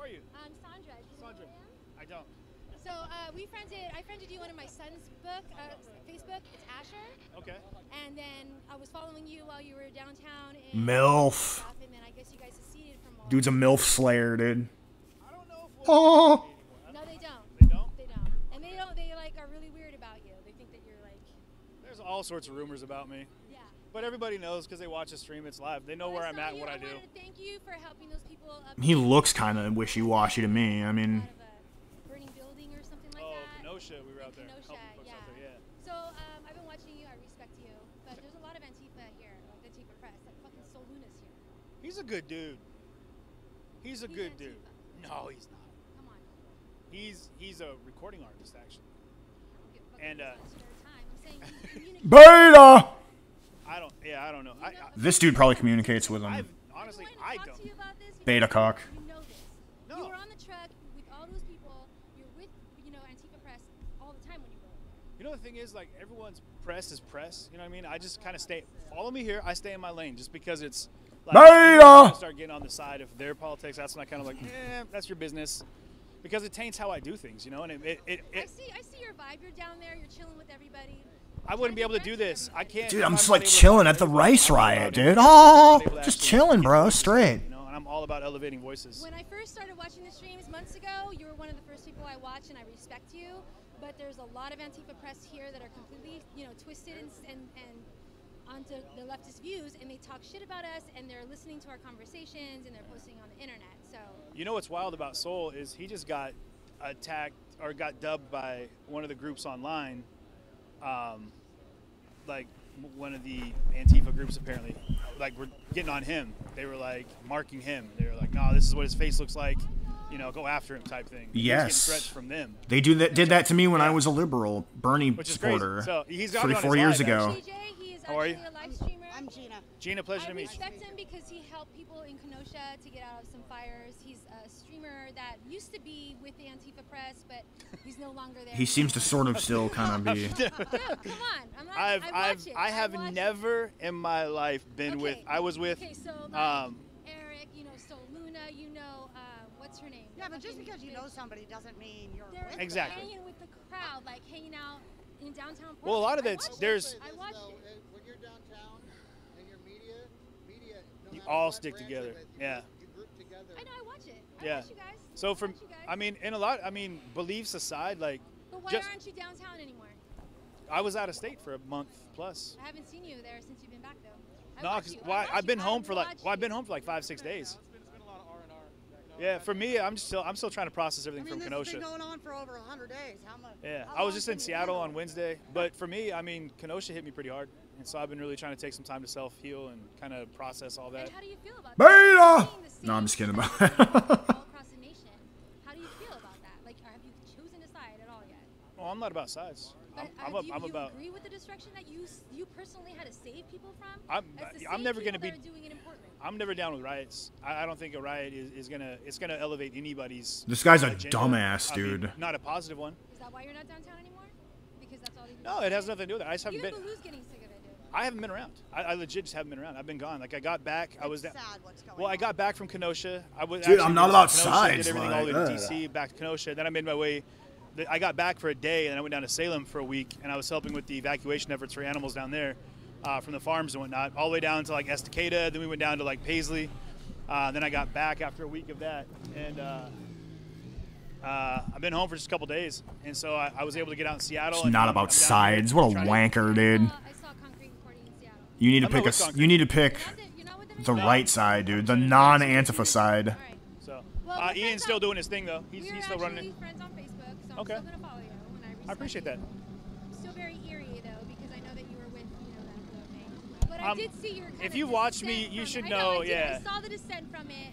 are you? I'm Sandra. Do you know Sandra. who I am? I don't. So uh, we friended. I friended you on my son's book, uh, Facebook. It's Asher. Okay. And then I was following you while you were downtown. In MILF. And then I guess you guys seceded from all. Dude's a MILF slayer, dude. I don't know if Oh. No, they don't. They don't? They don't. And they don't. They like are really weird about you. They think that you're like. There's all sorts of rumors about me. Yeah. But everybody knows because they watch the stream. It's live. They know Well, where I I'm at and what I do. thank you for helping those people up. He looks kind of wishy-washy to me. I mean, out of a burning building or something like Oh, that. Kenosha, we were out there. Kenosha, helping folks yeah. out there, yeah. So um, I've been watching you. I respect you, but there's a lot of Antifa here, like Antifa press. Like fucking Soluna's here. He's a good dude. He's a He's good dude. No, he's not. Come on. He's he's a recording artist actually. And, uh, this Yeah, I don't know. I, I, This dude probably communicates with I've him. honestly I've been I wanting to talk don't. to this Beta cock. You know. No. You were on the truck with all those people. You're with, you know, Antifa press all the time when you roll. You know the thing is like everyone's press is press. You know what I mean? I just kind of stay. Follow me here. I stay in my lane just because it's. Like, Beta! Start getting on the side of their politics. That's when I kind of like, eh, that's your business, because it taints how I do things. You know, and it, it, it, I see. I see your vibe. You're down there. You're chilling with everybody. I wouldn't be able to do this. I can't. Dude, I'm just like chilling at the rice riot, dude. Oh, I'm not able to just chilling, bro. Straight. You know, and I'm all about elevating voices. When I first started watching the streams months ago, you were one of the first people I watched, and I respect you. But there's a lot of Antifa press here that are completely, you know, twisted and and, and onto the leftist views, and they talk shit about us, and they're listening to our conversations, and they're posting on the internet. So You know what's wild about Soul is he just got attacked or got dubbed by one of the groups online, um, like one of the Antifa groups apparently. Like we're getting on him. They were like marking him. They were like, "No, this is what his face looks like." You know, go after him type thing. He was getting Yes. threats from them. They do that. Did that to me when I was a liberal Bernie Which is crazy. supporter. So, he's got three, four years live, ago. actually. TJ, he is How are you? a live streamer. I'm Gina. Gina, pleasure I to meet you. I respect him because he helped people in Kenosha to get out of some fires. He's a streamer that used to be with the Antifa press, but he's no longer there. He seems to sort of still kind of be. Dude, come on. I'm not, I've, I watch I've, it. I have watch it. never in my life been with. I was with. Okay, so like um, Eric, you know, so Luna, you know, uh, what's her name? Yeah, but just because you know somebody doesn't mean you're They're with them. Exactly. hanging with the crowd, like hanging out in downtown. Well, a lot of Portland. I there's- it. I watched though, it. when you're downtown and your media, media, no You all stick together. you're with, you Yeah. Group- You group together. I know. I watch it. I Yeah. watch you guys. So I from, guys. I mean, in a lot, I mean, beliefs aside, like, but why just aren't you downtown anymore? I was out of state for a month plus. I haven't seen you there since you've been back though. I No, watch cause you. I why? watch I've been home for like, well, I've been home for like five, six days. It's been, it's been a lot of R and R. Yeah, for me, I'm just still, I'm still trying to process I everything mean, from this Kenosha. has been going on for over 100 days. How much? Yeah, how I was just in Seattle on? Wednesday, but for me, I mean, Kenosha hit me pretty hard, and so I've been really trying to take some time to self heal and kind of process all that. And how do you feel about Beta! that? Seeing No, I'm just kidding about happening all across the nation. How do you feel about that? Like, have you chosen a side at all yet? Well, I'm not about sides. I'm, But, I'm, uh, a, do you, I'm you about. agree with the destruction that you you personally had to save people from? I'm- the I'm never gonna be- doing it in Portland. I'm never down with riots. I, I don't think a riot is, is gonna it's gonna elevate anybody's. This guy's a agenda. dumbass, I mean, dude. not a positive one. Is that why you're not downtown anymore? Because that's all they do. No, it has nothing to do with that. I just haven't Even been. Baloo's getting sick of it, dude. I haven't been around. I, I legit just haven't been around. I've been gone. Like I got back. I was. It's down- sad what's going Well, I got back from Kenosha. I was. Dude, I'm not went to about Kenosha, sides, Did everything all the way to ugh. DC, back to Kenosha. Then I made my way. The- I got back for a day, and I went down to Salem for a week, and I was helping with the evacuation efforts for animals down there, uh, from the farms and whatnot, all the way down to like Estacada. Then we went down to like Paisley. Uh, then I got back after a week of that, and uh, uh, I've been home for just a couple days, and so I, I was able to get out in Seattle. It's not I'm- about I'm down here sides. What a trying to- wanker, dude. I saw, I saw concrete recording in Seattle. You need to I'm pick a. with s- concrete. You need to pick the- you're not with them the anymore? right side, dude. The non-Antifa side. All right. So Well, uh, Ian's still doing his thing though. He's, We're he's still running actually it. Friends on Facebook, so I'm Okay. still gonna follow you. And I, I appreciate you. that. I'm still very eerie though because I know that you were with you know that thing. But Um, did see your. If you watched me, you should it. I know, I yeah. I saw the descent from it,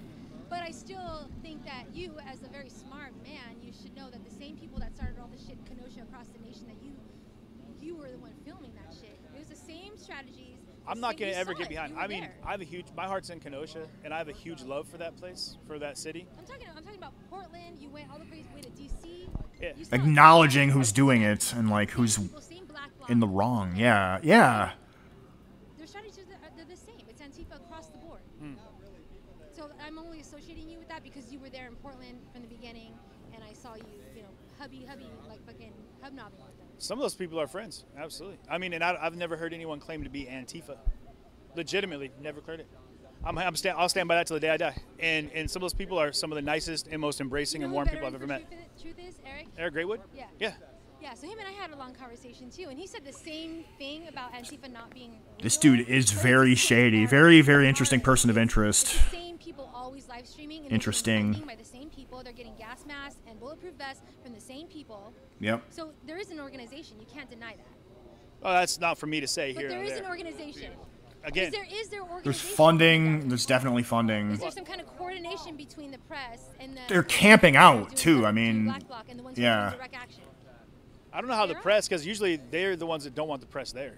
but I still think that you, as a very smart man, you should know that the same people that started all the shit in Kenosha across the nation, that you, you were the one filming that shit. It was the same strategies. the I'm not gonna ever get behind. I mean, there. I have a huge. My heart's in Kenosha, and I have a huge love for that place, for that city. I'm talking. I'm talking about Portland. You went all the way to DC. Yeah. Acknowledging who's doing it and like who's people, same black bloc. in the wrong. Yeah, yeah. Their strategies are they're the same. It's Antifa across the board. Hmm. So I'm only associating you with that because you were there in Portland from the beginning, and I saw you, you know, hubby hubby like fucking hubnobbing with them. Some of those people are friends, absolutely. I mean, and I, I've never heard anyone claim to be Antifa. Legitimately, never heard it. I'm, I'm stand, I'll stand by that till the day I die. And and some of those people are some of the nicest and most embracing You and know who warm people I've ever met. Truth is, truth is, Eric. Eric Graywood? Yeah. Yeah. Yeah, so him and I had a long conversation too, and he said the same thing about Antifa not being. This dude is very shady. Very, very interesting person of interest. The same people always live streaming. And being Interesting. By the same people, they're getting gas masks and bulletproof vests from the same people. Yep. So there is an organization. You can't deny that. Oh, that's not for me to say But here there or is there. an organization. Again, Is there is there? There's behind funding. that? There's definitely Is funding. there some kind of coordination between the press and the? They're camping out, too, I mean, Black Bloc and the ones yeah. who are doing direct action. I don't know how the press, because usually they're the ones that don't want the press there.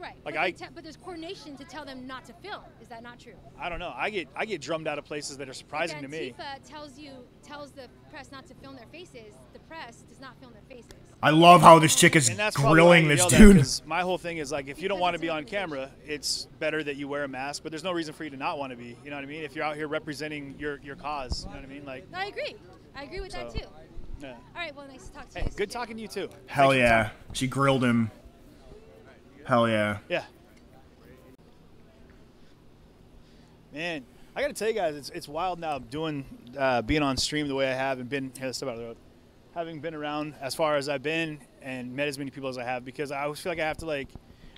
Right. Like but, I- te- but there's coordination to tell them not to film. Is that not true? I don't know. I get I get drummed out of places that are surprising Like to me. Antifa tells you tells the press not to film their faces. The press does not film their faces. I love how this chick is And that's probably grilling this yelled at, dude. 'cause My whole thing is like, if you don't want to it's be on camera, it's better that you wear a mask. But there's no reason for you to not want to be. You know what I mean? If you're out here representing your your cause, you know what I mean? Like, No, I agree. I agree with that too. yeah. All right. Well, nice to talk to Hey, you. good talking to you too. Hell Thank yeah. talking. She grilled him. Hell yeah. Yeah. Man, I gotta tell you guys, it's, it's wild now doing uh, being on stream the way I have and been here. Step out of the road. Having been around as far as I've been and met as many people as I have, because I always feel like I have to like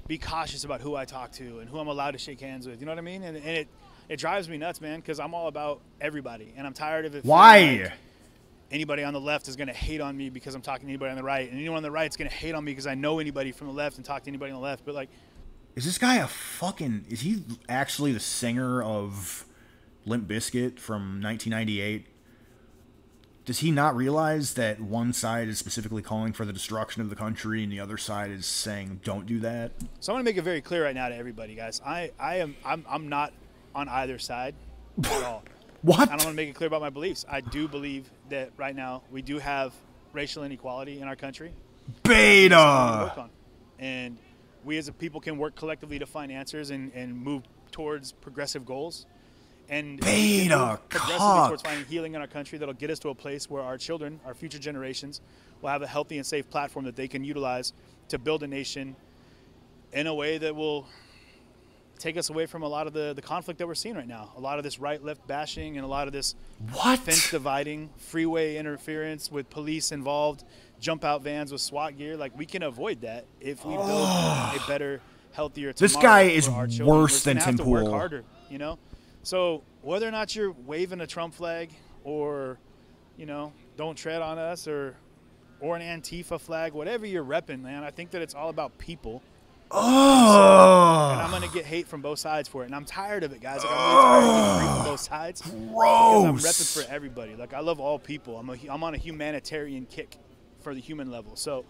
be cautious about who I talk to and who I'm allowed to shake hands with. You know what I mean? And, and it it drives me nuts, man, because I'm all about everybody, and I'm tired of it. Why? Anybody on the left is gonna hate on me because I'm talking to anybody on the right, and anyone on the right is gonna hate on me because I know anybody from the left and talk to anybody on the left. But like. Is this guy a fucking? Is he actually the singer of Limp Bizkit from 1998? Does he not realize that one side is specifically calling for the destruction of the country and the other side is saying don't do that? So I'm gonna make it very clear right now to everybody, guys. I, I am I'm, I'm not on either side at all. What? And I'm gonna make it clear about my beliefs. I do believe that right now we do have racial inequality in our country. Beta. And we as a people can work collectively to find answers and, and move towards progressive goals. And Beta progressively towards finding healing in our country that'll get us to a place where our children, our future generations, will have a healthy and safe platform that they can utilize to build a nation in a way that will take us away from a lot of the, the conflict that we're seeing right now. A lot of this right left bashing and a lot of this What? fence dividing, freeway interference with police involved, jump out vans with SWAT gear. Like we can avoid that if we build a better, healthier. This guy is for our children. worse than Tim to work Pool. harder, you know. So whether or not you're waving a Trump flag or, you know, don't tread on us or or an Antifa flag, whatever you're repping, man, I think that it's all about people. And I'm Oh, gonna get hate from both sides for it, and I'm tired of it, guys. Like, I'm really tired of getting hate from both sides. Because I'm repping for everybody. Like I love all people. I'm a, I'm on a humanitarian kick for the human level. So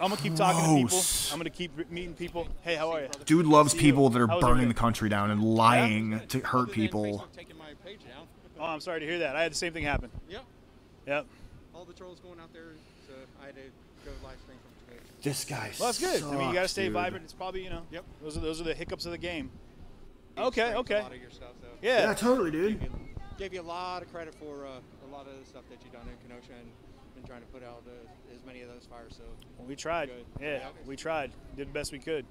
I'm gonna keep talking to people. I'm gonna keep meeting people. Hey, how are you? Dude loves See you. people that are burning the country down and lying to hurt people. Taking my page down. Oh, I'm sorry to hear that. I had the same thing happen. Yep. Yep. All the trolls going out there, so I had to go live stream from Twitch. This guy. Well, that's good. I mean, you gotta stay dude. vibrant. It's probably you know. Yep. Those are those are the hiccups of the game. It Okay. Okay. A lot of your stuff, so. Yeah. Yeah, totally, dude. Gave you, gave you a lot of credit for uh, a lot of the stuff that you've done in Kenosha and, been trying to put out uh, as many of those fires. So We tried. Good. Yeah, Yeah. we tried. Did the best we could.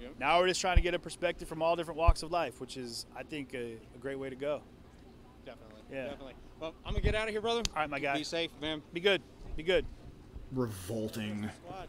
Yep. Now we're just trying to get a perspective from all different walks of life, which is, I think, a, a great way to go. Definitely. Yeah. Definitely. Well, I'm gonna get out of here, brother. All right, my guy. Be safe, man. Be good. Be good. Revolting. Squad.